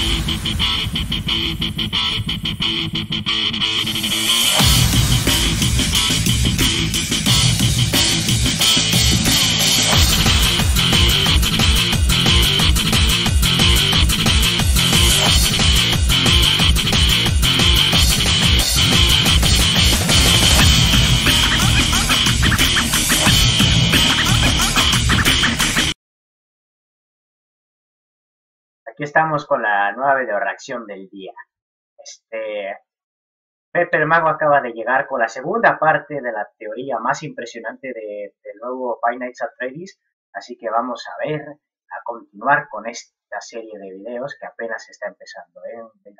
Thank you. Aquí estamos con la nueva video reacción del día. Este, Pepe el Mago acaba de llegar con la segunda parte de la teoría más impresionante de, del nuevo Five Nights at así que vamos a ver, a continuar con esta serie de videos que apenas está empezando. ¿eh?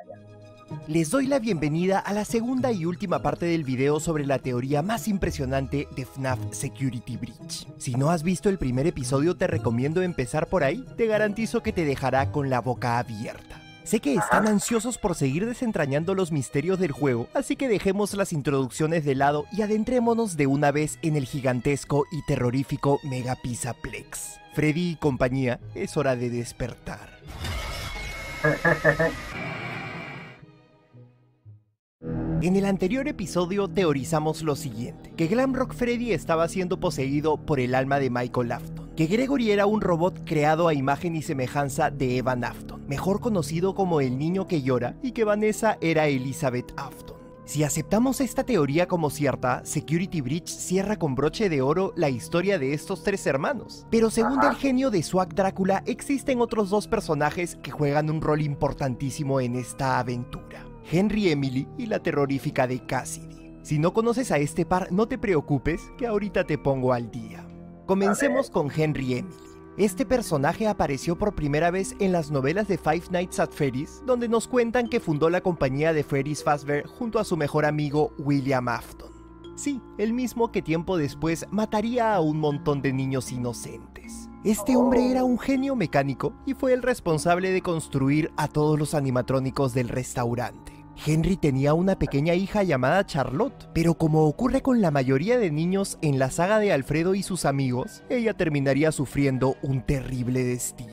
Les doy la bienvenida a la segunda y última parte del video sobre la teoría más impresionante de FNAF Security Breach. Si no has visto el primer episodio te recomiendo empezar por ahí, te garantizo que te dejará con la boca abierta. Sé que están ansiosos por seguir desentrañando los misterios del juego, así que dejemos las introducciones de lado y adentrémonos de una vez en el gigantesco y terrorífico Mega Plex. Freddy y compañía, es hora de despertar. En el anterior episodio teorizamos lo siguiente, que Glamrock Freddy estaba siendo poseído por el alma de Michael Afton, que Gregory era un robot creado a imagen y semejanza de Evan Afton, mejor conocido como el niño que llora, y que Vanessa era Elizabeth Afton. Si aceptamos esta teoría como cierta, Security Breach cierra con broche de oro la historia de estos tres hermanos. Pero según el genio de Swag Drácula, existen otros dos personajes que juegan un rol importantísimo en esta aventura. Henry Emily y la terrorífica de Cassidy. Si no conoces a este par, no te preocupes, que ahorita te pongo al día. Comencemos con Henry Emily. Este personaje apareció por primera vez en las novelas de Five Nights at Freddy's, donde nos cuentan que fundó la compañía de Freddy's Fazbear junto a su mejor amigo William Afton. Sí, el mismo que tiempo después mataría a un montón de niños inocentes. Este hombre era un genio mecánico y fue el responsable de construir a todos los animatrónicos del restaurante. Henry tenía una pequeña hija llamada Charlotte, pero como ocurre con la mayoría de niños en la saga de Alfredo y sus amigos, ella terminaría sufriendo un terrible destino.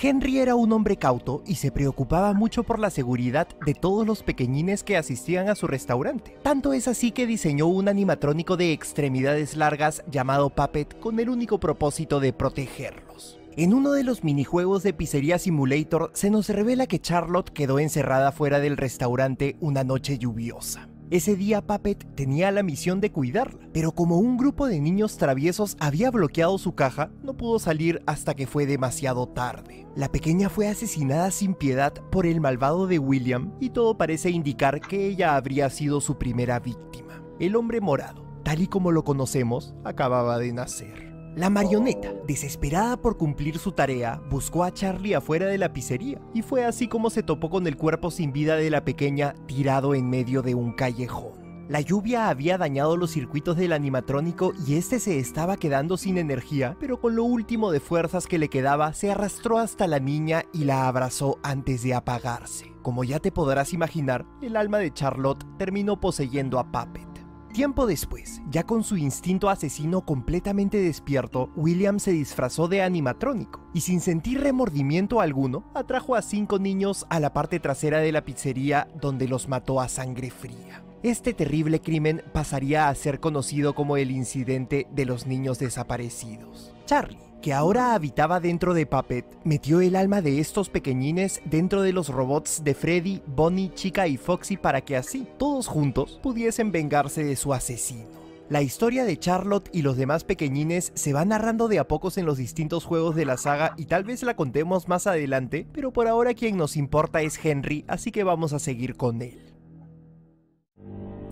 Henry era un hombre cauto y se preocupaba mucho por la seguridad de todos los pequeñines que asistían a su restaurante. Tanto es así que diseñó un animatrónico de extremidades largas llamado Puppet con el único propósito de protegerlos. En uno de los minijuegos de Pizzería Simulator se nos revela que Charlotte quedó encerrada fuera del restaurante una noche lluviosa. Ese día Puppet tenía la misión de cuidarla, pero como un grupo de niños traviesos había bloqueado su caja, no pudo salir hasta que fue demasiado tarde. La pequeña fue asesinada sin piedad por el malvado de William y todo parece indicar que ella habría sido su primera víctima. El hombre morado, tal y como lo conocemos, acababa de nacer. La marioneta, desesperada por cumplir su tarea, buscó a Charlie afuera de la pizzería, y fue así como se topó con el cuerpo sin vida de la pequeña tirado en medio de un callejón. La lluvia había dañado los circuitos del animatrónico y este se estaba quedando sin energía, pero con lo último de fuerzas que le quedaba se arrastró hasta la niña y la abrazó antes de apagarse. Como ya te podrás imaginar, el alma de Charlotte terminó poseyendo a Puppet. Tiempo después, ya con su instinto asesino completamente despierto, William se disfrazó de animatrónico y sin sentir remordimiento alguno, atrajo a cinco niños a la parte trasera de la pizzería donde los mató a sangre fría. Este terrible crimen pasaría a ser conocido como el incidente de los niños desaparecidos. Charlie, que ahora habitaba dentro de Puppet, metió el alma de estos pequeñines dentro de los robots de Freddy, Bonnie, Chica y Foxy para que así, todos juntos, pudiesen vengarse de su asesino. La historia de Charlotte y los demás pequeñines se va narrando de a pocos en los distintos juegos de la saga y tal vez la contemos más adelante, pero por ahora quien nos importa es Henry, así que vamos a seguir con él.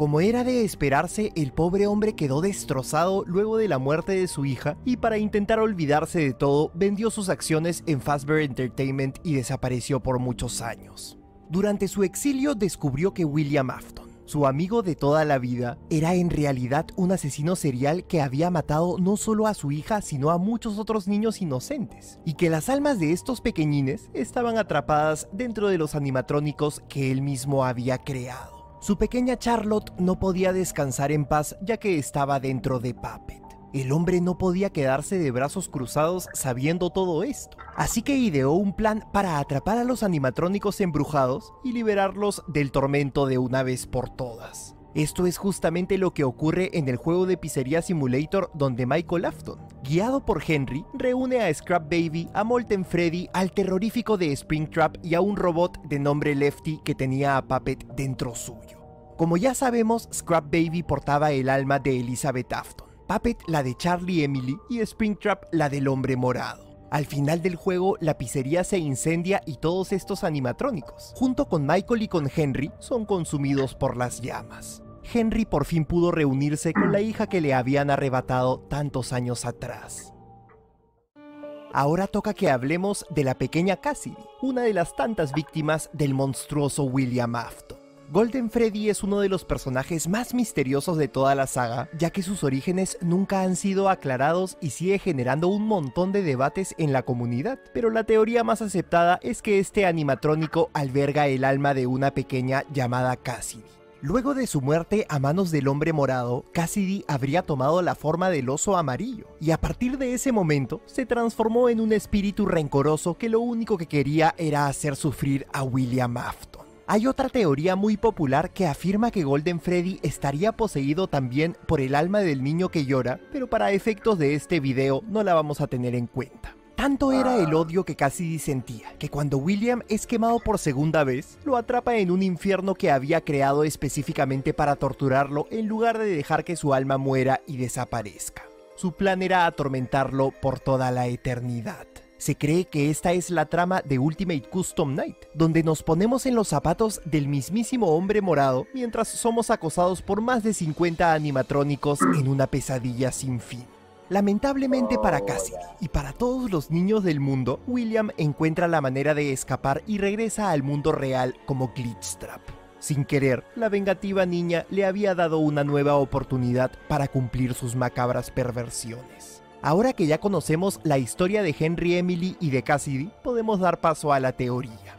Como era de esperarse, el pobre hombre quedó destrozado luego de la muerte de su hija y para intentar olvidarse de todo, vendió sus acciones en Fazbear Entertainment y desapareció por muchos años. Durante su exilio descubrió que William Afton, su amigo de toda la vida, era en realidad un asesino serial que había matado no solo a su hija, sino a muchos otros niños inocentes, y que las almas de estos pequeñines estaban atrapadas dentro de los animatrónicos que él mismo había creado. Su pequeña Charlotte no podía descansar en paz ya que estaba dentro de Puppet. El hombre no podía quedarse de brazos cruzados sabiendo todo esto, así que ideó un plan para atrapar a los animatrónicos embrujados y liberarlos del tormento de una vez por todas. Esto es justamente lo que ocurre en el juego de Pizzería Simulator donde Michael Afton, guiado por Henry, reúne a Scrap Baby, a Molten Freddy, al terrorífico de Springtrap y a un robot de nombre Lefty que tenía a Puppet dentro suyo. Como ya sabemos, Scrap Baby portaba el alma de Elizabeth Afton, Puppet la de Charlie Emily y Springtrap la del hombre morado. Al final del juego, la pizzería se incendia y todos estos animatrónicos, junto con Michael y con Henry, son consumidos por las llamas. Henry por fin pudo reunirse con la hija que le habían arrebatado tantos años atrás. Ahora toca que hablemos de la pequeña Cassidy, una de las tantas víctimas del monstruoso William Afton. Golden Freddy es uno de los personajes más misteriosos de toda la saga, ya que sus orígenes nunca han sido aclarados y sigue generando un montón de debates en la comunidad, pero la teoría más aceptada es que este animatrónico alberga el alma de una pequeña llamada Cassidy. Luego de su muerte a manos del hombre morado, Cassidy habría tomado la forma del oso amarillo, y a partir de ese momento se transformó en un espíritu rencoroso que lo único que quería era hacer sufrir a William Afton. Hay otra teoría muy popular que afirma que Golden Freddy estaría poseído también por el alma del niño que llora, pero para efectos de este video no la vamos a tener en cuenta. Tanto era el odio que Cassidy sentía, que cuando William es quemado por segunda vez, lo atrapa en un infierno que había creado específicamente para torturarlo en lugar de dejar que su alma muera y desaparezca. Su plan era atormentarlo por toda la eternidad. Se cree que esta es la trama de Ultimate Custom Night, donde nos ponemos en los zapatos del mismísimo hombre morado mientras somos acosados por más de 50 animatrónicos en una pesadilla sin fin. Lamentablemente para Cassidy y para todos los niños del mundo, William encuentra la manera de escapar y regresa al mundo real como Glitchtrap. Sin querer, la vengativa niña le había dado una nueva oportunidad para cumplir sus macabras perversiones. Ahora que ya conocemos la historia de Henry Emily y de Cassidy, podemos dar paso a la teoría.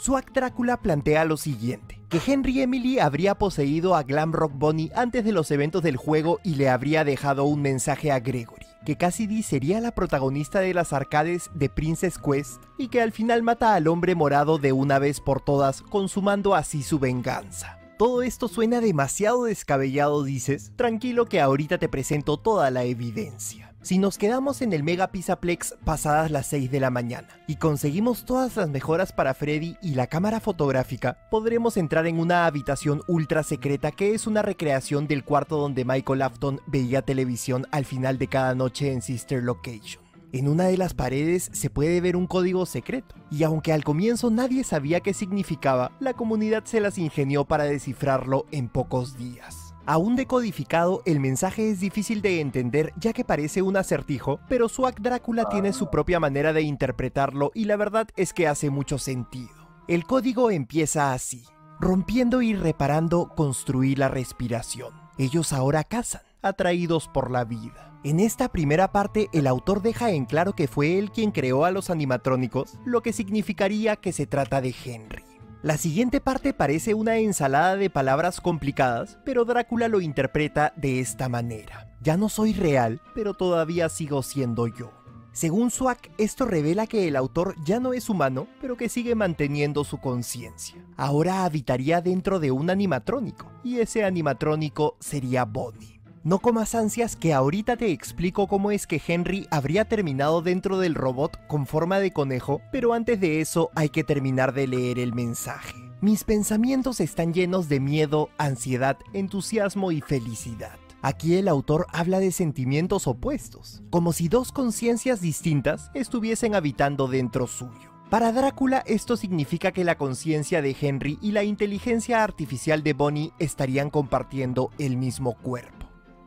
Swag Drácula plantea lo siguiente, que Henry Emily habría poseído a Glamrock Bonnie antes de los eventos del juego y le habría dejado un mensaje a Gregory, que Cassidy sería la protagonista de las arcades de Princess Quest y que al final mata al hombre morado de una vez por todas, consumando así su venganza. Todo esto suena demasiado descabellado, dices. Tranquilo que ahorita te presento toda la evidencia. Si nos quedamos en el Mega Pizzaplex pasadas las 6 de la mañana y conseguimos todas las mejoras para Freddy y la cámara fotográfica, podremos entrar en una habitación ultra secreta que es una recreación del cuarto donde Michael Afton veía televisión al final de cada noche en Sister Location. En una de las paredes se puede ver un código secreto, y aunque al comienzo nadie sabía qué significaba, la comunidad se las ingenió para descifrarlo en pocos días. Aún decodificado, el mensaje es difícil de entender ya que parece un acertijo, pero Swag Drácula tiene su propia manera de interpretarlo y la verdad es que hace mucho sentido. El código empieza así. Rompiendo y reparando, construí la respiración. Ellos ahora cazan, atraídos por la vida. En esta primera parte, el autor deja en claro que fue él quien creó a los animatrónicos, lo que significaría que se trata de Henry. La siguiente parte parece una ensalada de palabras complicadas, pero Drácula lo interpreta de esta manera. Ya no soy real, pero todavía sigo siendo yo. Según Swack, esto revela que el autor ya no es humano, pero que sigue manteniendo su conciencia. Ahora habitaría dentro de un animatrónico, y ese animatrónico sería Bonnie. No comas ansias que ahorita te explico cómo es que Henry habría terminado dentro del robot con forma de conejo, pero antes de eso hay que terminar de leer el mensaje. Mis pensamientos están llenos de miedo, ansiedad, entusiasmo y felicidad. Aquí el autor habla de sentimientos opuestos, como si dos conciencias distintas estuviesen habitando dentro suyo. Para Drácula esto significa que la conciencia de Henry y la inteligencia artificial de Bonnie estarían compartiendo el mismo cuerpo.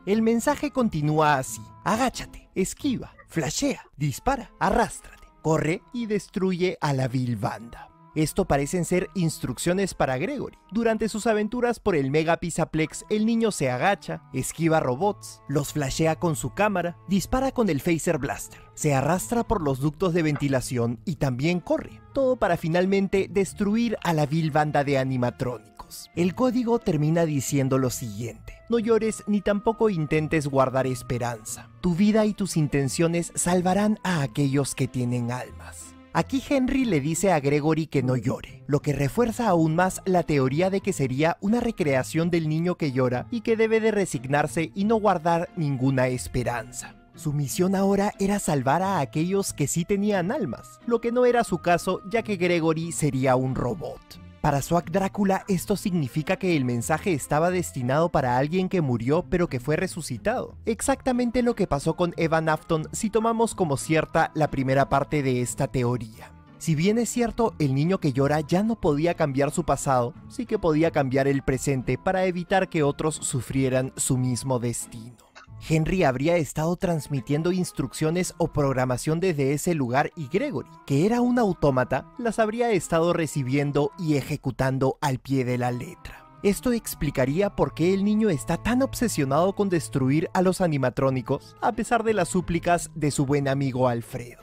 El mensaje continúa así. Agáchate, esquiva, flashea, dispara, arrástrate, corre y destruye a la vil banda. Esto parecen ser instrucciones para Gregory. Durante sus aventuras por el Mega Pizzaplex, el niño se agacha, esquiva robots, los flashea con su cámara, dispara con el Phaser Blaster, se arrastra por los ductos de ventilación y también corre. Todo para finalmente destruir a la vil banda de animatrónicos. El código termina diciendo lo siguiente. No llores ni tampoco intentes guardar esperanza. Tu vida y tus intenciones salvarán a aquellos que tienen almas. Aquí Henry le dice a Gregory que no llore, lo que refuerza aún más la teoría de que sería una recreación del niño que llora y que debe de resignarse y no guardar ninguna esperanza. Su misión ahora era salvar a aquellos que sí tenían almas, lo que no era su caso ya que Gregory sería un robot. Para Swag Drácula esto significa que el mensaje estaba destinado para alguien que murió pero que fue resucitado. Exactamente lo que pasó con Evan Afton si tomamos como cierta la primera parte de esta teoría. Si bien es cierto, el niño que llora ya no podía cambiar su pasado, sí que podía cambiar el presente para evitar que otros sufrieran su mismo destino. Henry habría estado transmitiendo instrucciones o programación desde ese lugar y Gregory, que era un autómata, las habría estado recibiendo y ejecutando al pie de la letra. Esto explicaría por qué el niño está tan obsesionado con destruir a los animatrónicos, a pesar de las súplicas de su buen amigo Alfredo.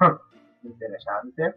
Interesante.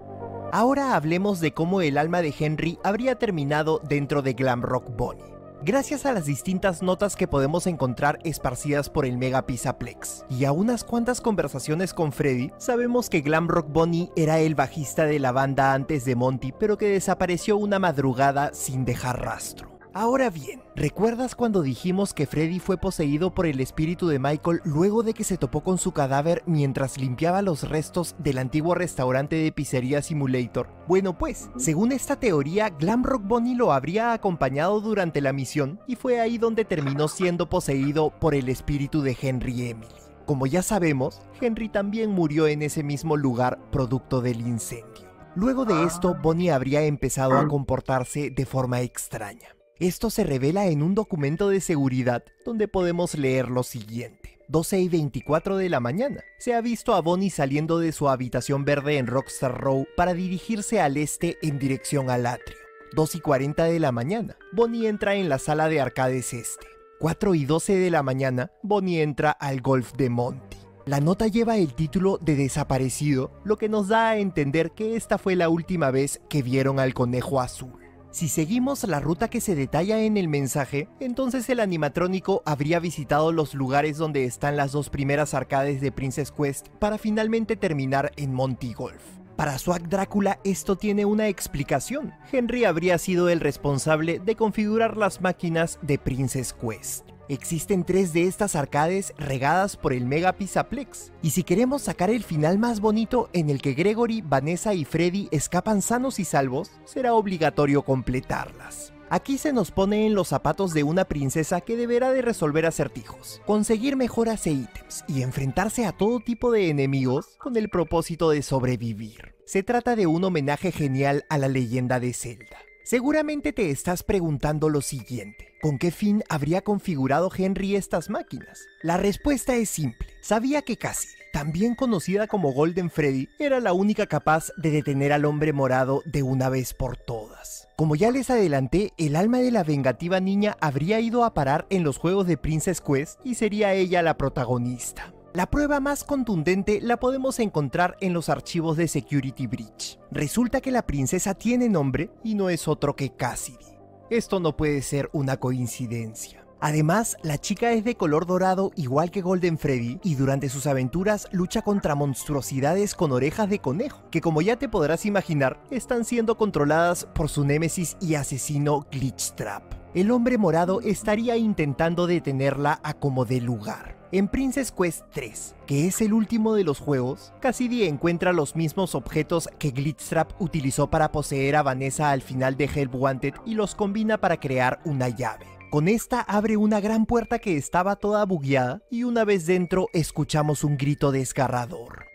Ahora hablemos de cómo el alma de Henry habría terminado dentro de Glamrock Bonnie gracias a las distintas notas que podemos encontrar esparcidas por el Mega Pizzaplex. Y a unas cuantas conversaciones con Freddy, sabemos que Glamrock Bonnie era el bajista de la banda antes de Monty, pero que desapareció una madrugada sin dejar rastro. Ahora bien, ¿recuerdas cuando dijimos que Freddy fue poseído por el espíritu de Michael luego de que se topó con su cadáver mientras limpiaba los restos del antiguo restaurante de pizzería Simulator? Bueno pues, según esta teoría, Glamrock Bonnie lo habría acompañado durante la misión y fue ahí donde terminó siendo poseído por el espíritu de Henry Emily. Como ya sabemos, Henry también murió en ese mismo lugar producto del incendio. Luego de esto, Bonnie habría empezado a comportarse de forma extraña. Esto se revela en un documento de seguridad donde podemos leer lo siguiente. 12 y 24 de la mañana. Se ha visto a Bonnie saliendo de su habitación verde en Rockstar Row para dirigirse al este en dirección al atrio. 2 y 40 de la mañana. Bonnie entra en la sala de arcades este. 4 y 12 de la mañana. Bonnie entra al golf de Monty. La nota lleva el título de desaparecido, lo que nos da a entender que esta fue la última vez que vieron al conejo azul. Si seguimos la ruta que se detalla en el mensaje, entonces el animatrónico habría visitado los lugares donde están las dos primeras arcades de Princess Quest para finalmente terminar en Monty Golf. Para Swag Drácula esto tiene una explicación. Henry habría sido el responsable de configurar las máquinas de Princess Quest. Existen tres de estas arcades regadas por el Mega Pizzaplex. Y si queremos sacar el final más bonito en el que Gregory, Vanessa y Freddy escapan sanos y salvos, será obligatorio completarlas. Aquí se nos pone en los zapatos de una princesa que deberá de resolver acertijos, conseguir mejoras e ítems y enfrentarse a todo tipo de enemigos con el propósito de sobrevivir. Se trata de un homenaje genial a la leyenda de Zelda. Seguramente te estás preguntando lo siguiente. ¿Con qué fin habría configurado Henry estas máquinas? La respuesta es simple. Sabía que Cassie, también conocida como Golden Freddy, era la única capaz de detener al hombre morado de una vez por todas. Como ya les adelanté, el alma de la vengativa niña habría ido a parar en los juegos de Princess Quest y sería ella la protagonista. La prueba más contundente la podemos encontrar en los archivos de Security Breach. Resulta que la princesa tiene nombre y no es otro que Cassidy. Esto no puede ser una coincidencia. Además, la chica es de color dorado igual que Golden Freddy y durante sus aventuras lucha contra monstruosidades con orejas de conejo, que como ya te podrás imaginar, están siendo controladas por su némesis y asesino Glitchtrap. El hombre morado estaría intentando detenerla a como de lugar. En Princess Quest 3, que es el último de los juegos, Cassidy encuentra los mismos objetos que Glitchtrap utilizó para poseer a Vanessa al final de Help Wanted y los combina para crear una llave. Con esta abre una gran puerta que estaba toda bugueada y una vez dentro escuchamos un grito desgarrador.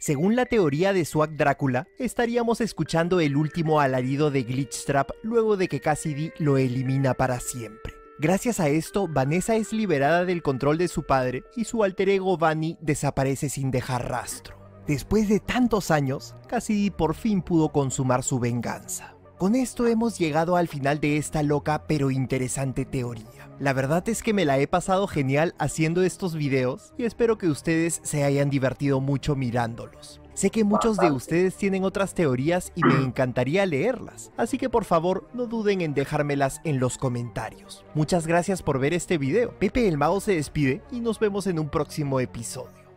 Según la teoría de Swag Drácula, estaríamos escuchando el último alarido de Glitchtrap luego de que Cassidy lo elimina para siempre. Gracias a esto, Vanessa es liberada del control de su padre y su alter ego Vanny desaparece sin dejar rastro. Después de tantos años, Cassidy por fin pudo consumar su venganza. Con esto hemos llegado al final de esta loca pero interesante teoría. La verdad es que me la he pasado genial haciendo estos videos y espero que ustedes se hayan divertido mucho mirándolos. Sé que muchos de ustedes tienen otras teorías y me encantaría leerlas, así que por favor no duden en dejármelas en los comentarios. Muchas gracias por ver este video, Pepe el Mago se despide y nos vemos en un próximo episodio.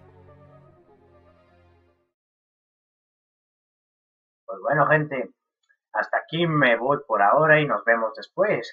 Pues bueno gente, hasta aquí me voy por ahora y nos vemos después.